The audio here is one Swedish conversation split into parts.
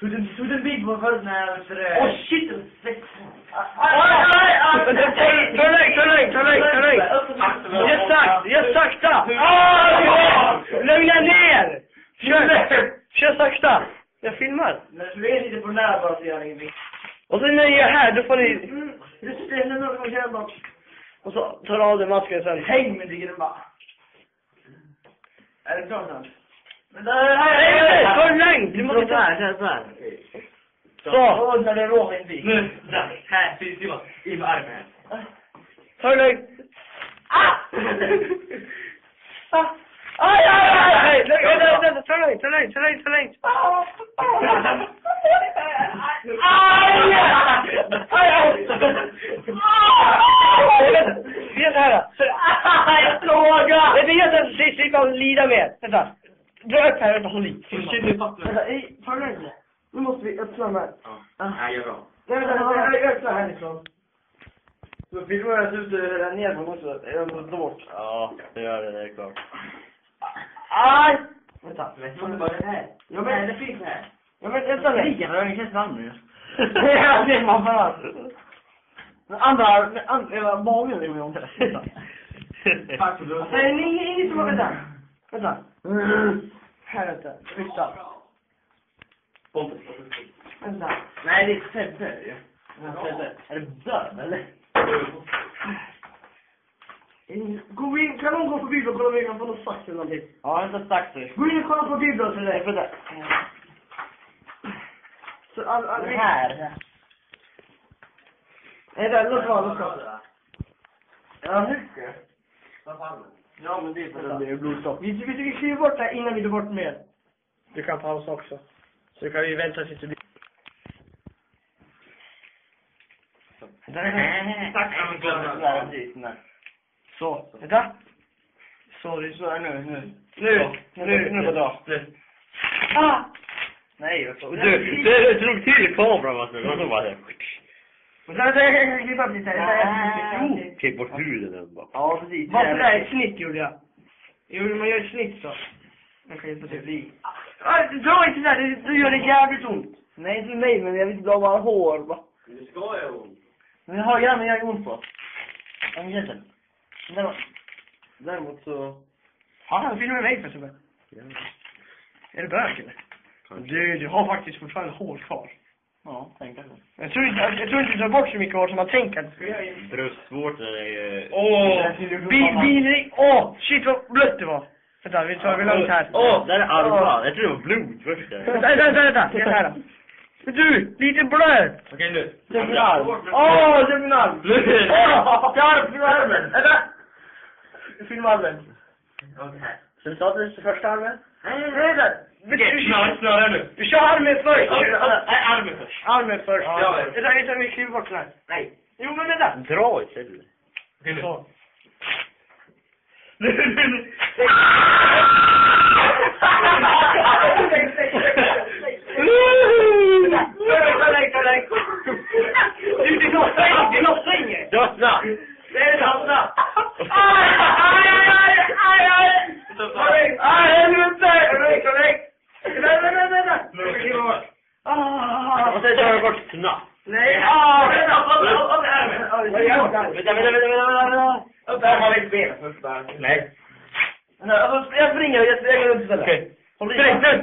Den, tog den bild på förut när jag sådär... Åh shit! Ta lugnt, ta lugnt, ta lugnt, ta lugnt. Gör sakta, gör sakta. Lugna ner. Kör, kör sakta. Jag filmar. Men du är lite på nära bara så gör det ingenting. Och så när jag är här, då får ni... Mm, du ställer och känner bara... Och så tar du av dig masken sen. Häng med det bara. Är det klart snart? Men det ta det lugnt. Du måste så här, så här, så här. Så. Och när det inte i. Nu, där, här, det var, i med armen det lugnt. Ah! Ah. Aj, aj, aj, aj. Vänta, vänta. Ta det lugnt, ta det lugnt, ta det lugnt, ta det lugnt. Vi gör så här. Jag frågar! Nej, vi gör så här så slipper jag lida mer. Vänta. Upp här och håll i. Shit, nu fattar Vänta, ej, ta det lugnt. Nu måste vi öppna de här. Ja, nej, gör bra. Nej, vänta, vänta, jag öppnar härifrån. Så filmar jag ut där nerifrån också. Jag måste bort. Ja, det gör det, det är klart. Aj! Vänta. Men vad är det här? Ja, men- Nej, det finns här. Ja, men vänta nu. Bra, det känns namn nu. Ja, det är man fan. Men andra, andra, magen är med om det. Tack för det. Nej, nej, inget som har vänta. Vänta. Här vänta. Pontus. Vänta. Nej, det är Sebbe ju. Är det död eller? Gå in, kan någon gå på bild och kolla om vi kan få något sax eller någonting? Ja, vänta saxer. Gå in och kolla på bild och sådär. Vänta. Så all, all, Här. Nej, där, låt vara, låt vara. Ja, mycket. Vad fan? Ja, men det är för att det blir blodstopp. Vi, vi, vi skriver bort det här innan vi tar bort mer. Du kan pausa också. Så kan vi vänta tills det blir... Tack. Så, vänta. Så, det är så här nu, nu. Nu, nu, nu får dra. Ah! Nej, jag får... Du, du drog till kameran va? Och så bara det. Och sen, sen, jag kan klippa upp lite här. Jo. Klipp bort huden bara. Ja, precis. Varför det? Ett snitt gjorde jag. Jo, man gör ett snitt så. Jag kan hjälpa till. Ah, Dra inte där, det, det gör det jävligt ont. Nej, inte mig, men jag vill inte bara hår. va. Det ska jag ont. Men jag har grannar jag ont på. Vet inte. Däremot, så... Fan, han filmar mig för Sebbe. Är det bög eller? Du, du har faktiskt fortfarande hår kvar. Ja, tänk kanske. Jag tror inte, jag tror inte du tar bort så mycket hår som man tänker. Bröstvårtor är... Åh! Bil, bil, åh! Shit vad blött det var. Vänta, vi tar det lugnt här. Åh, där är armar. Jag tror det var blod först där. Vänta, vänta, vänta. Det här då. Du, lite blöt. Okej, nu. Arm. Åh, det blir arm! Åh, jag filmar armen. Vänta! Filma armen. Okej. Sen startar du första armen. Nej, nej, nej. Snöre, snöre nu. Du kör armen först. Nej, armen först. Armen först. Ja. Vänta, vänta, vi kliver bort den här. Nej. Jo, men vänta. Dra istället. Okej, nu. Så. Du, det lossar inte, det inget. Dödsna! Det är samma. Aj, aj, aj, aj, aj. Korrekt. Aj, helvete. Korrekt, korrekt. Vänta, vänta, vänta. Ah. Och sen tar jag bort snabbt. Nej, ah, vänta, upp, upp, upp armen. Vänta, vänta, vänta, vänta, vänta. Upp armen lite benen först bara. Nej. Alltså, Jag springer, jag springer runt istället. Okej. Håll i. Spring,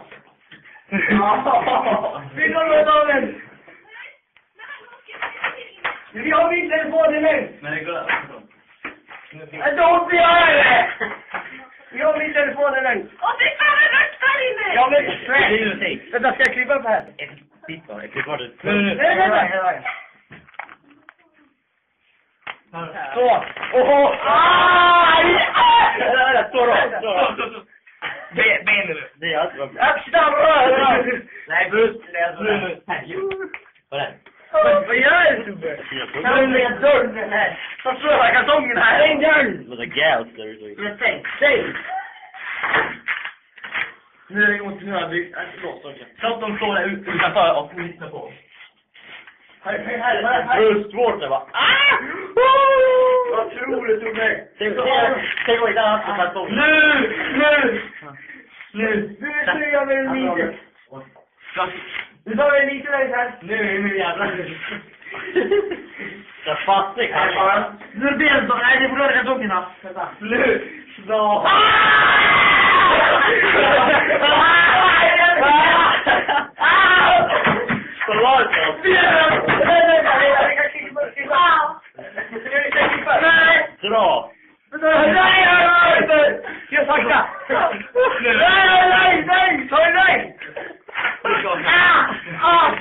Men Jag don't be det! Jag min telefon är lugn. Och det kommer rösta inne! Jag blir Det är ju stressad. någonting. Vänta, ska jag klippa upp här? Titt bara, jag klipper det. Nej, här jag. Så. Oho! Aj! Aj! Stå då, stå Stå, stå, stå. Be- Benen nu. Det är allt bra. Rören! Nej, nu. Vad är det? Vad gör du Tobbe? Stäng ner dörren här. Ta slöa kartongen här. Stäng dörren! Det var där ute. Men stäng, stäng! Nu är det ont i nu. Så att de står där ut- utanför och lyssnar på oss. Här, här, här, här. Bröstvårtor va? Ah! Vad tror du Tobbe? Tänk om vad inte han haft kartong. Nu! Nu! Nu! Nu ser jag med en. Du tar en liten där här. Nu är min jävla... Jag fattar inte. Nu blir det så. Nej, det får röra. Vänta. Nu! Snart! Dra. Jag sakta! Nej, nej, nej! Ta det nej! Ah! Ah!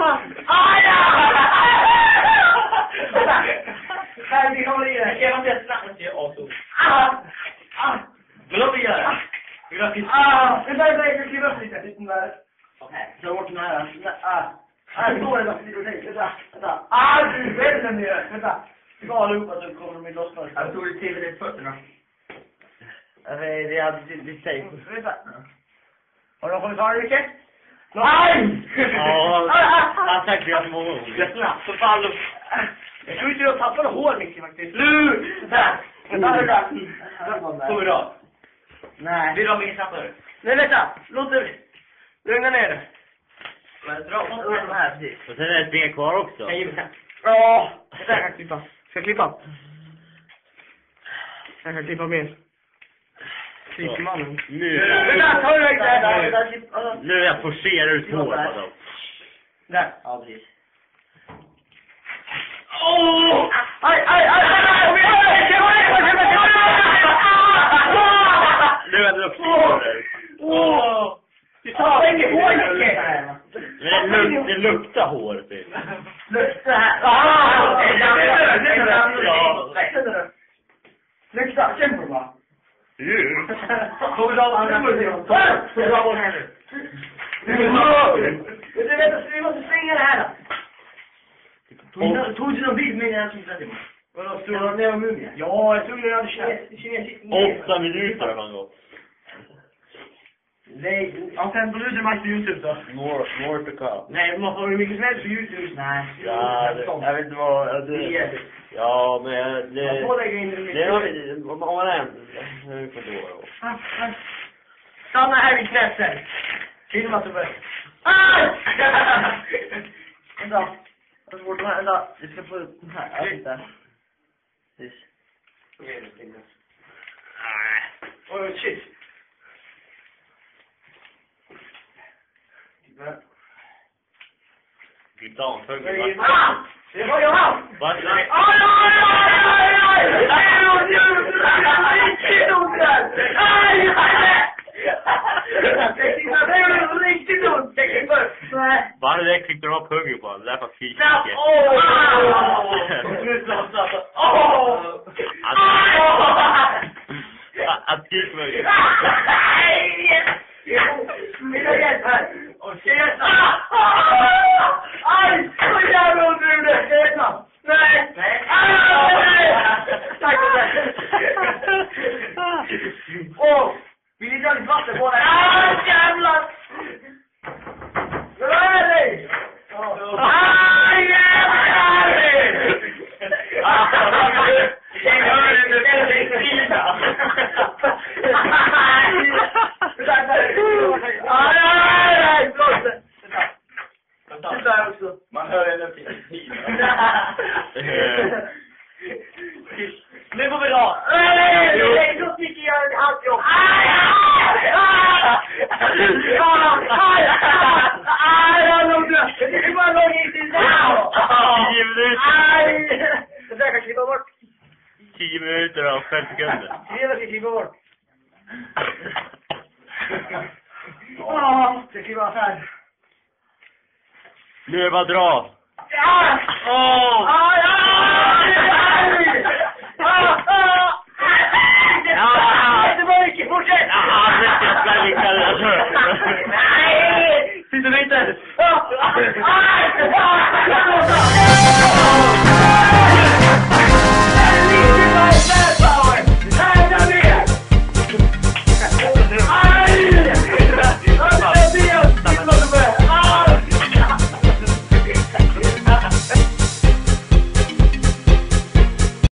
Ah! Ah, ja! Nej, vi kommer i det. Genom det snabbt jag avstod. Ah! Ah! Men låt mig göra det. Vi drar till... Ah! Vänta, vänta, jag ska kliva upp lite. Lite där. Dra bort den här. Ah! Ah, jag Vänta, vänta. Ah, du vet den ner. Vänta. Vi går allihopa så kommer de lossna. Jag tog det till i fötterna. Det hade det säger. Vänta. Har du någon kommentar, Micke? Nej! Ja, han har sagt det gånger. snabbt så fan du... Jag tror inte du tappade hår Micke faktiskt. Nu! Där! Vänta, vänta. Så idag. Nej. Vi drar min snabbare. Nej, vänta. Låt det... Lugna ner dig. Men dra åt de här precis. Och sen är det ett ben kvar också. Sen. Ja. Där kan jag klippa. Ska jag klippa? Jag kan klippa mer. Klipmannen. Nu. Vänta, ta det där. Nu är jag forcerar ut håret alltså. Där. Ja, precis. Åh! Aj, aj, aj, aj, aj! Det! Det det! Det det! Det det! Nu är det också. Åh! Du tar inte! Men det, luk, det luktar hår typ. Lukta här. Ah! Ja. Lukta, känn på det bara. Ju. Får vi dra den andra? Får vi dra bort här nu? Du vet, vi måste stänga det här då. Tog du någon bild med den här som satt i mig? Vadå, stod du ner och mumien? Ja, jag tror jag hade kinesisk... Åtta minuter har man gått. Nej, om 15 minuter max på Youtube då. More, more to come. Nej, man får hur mycket som helst på Youtube. Nej. Ja, det, jag vet inte vad... ja, Det, ja, men jag- Man får det... lägga in det Det är mycket. nog- om man är... Hur får då då? Ah, ah. Stanna här vid knäsen. Filma så börjar. Aj! Vänta. Jag tar bort de här. Vänta. Vi ska få upp den här. Ja, titta. Precis. Oj, shit. Ditt damfölj. Ah! Det var jag! Va? Aj, aj, aj, aj, aj! Aj, oj, oj, aj, Riktigt ont där! Aj, aj! Det är riktigt ont! Jag kan inte... Nej. Varför det klippte de av pungen på honom? Det där var fysiskt. Snabbt! Åh! Nu snart, snart. Åh! Att skrika mig. Mina hjälp här! Ska jag hjälpa? Aj! Så jävla ont nu det! Ska Nu får vi dra. Nej, nej, då sticker jag i halsjobb. Aj, aj, aj! Aj, aj, aj, vad långt du... Det är bara långt in till Tio minuter. Aj! klippa bort. 10 minuter och 5 sekunder. Skriva ska klippa bort. Åh, ska klippa färd. Nu är det bara att dra. Ja! Åh! Aj, aj! Göteborg, fortsätt! Ja, det ska inte kalla det. Nej! Finns det inte?